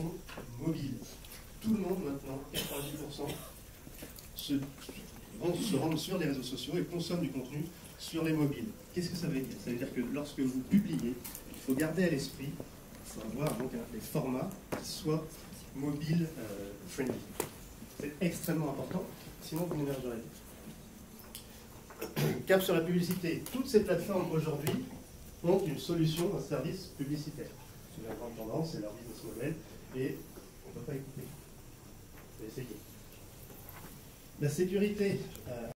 sont mobiles. Tout le monde maintenant, 90%, se, rendent sur les réseaux sociaux et consomment du contenu sur les mobiles. Qu'est-ce que ça veut dire? Ça veut dire que lorsque vous publiez, il faut garder à l'esprit, il faut avoir donc des formats qui soient mobile euh, friendly. C'est extrêmement important, sinon vous n'émergerez. Cap sur la publicité. Toutes ces plateformes aujourd'hui ont une solution, un service publicitaire. C'est la grande tendance, c'est leur business model, et on ne peut pas écouter. essayer. La sécurité. Euh,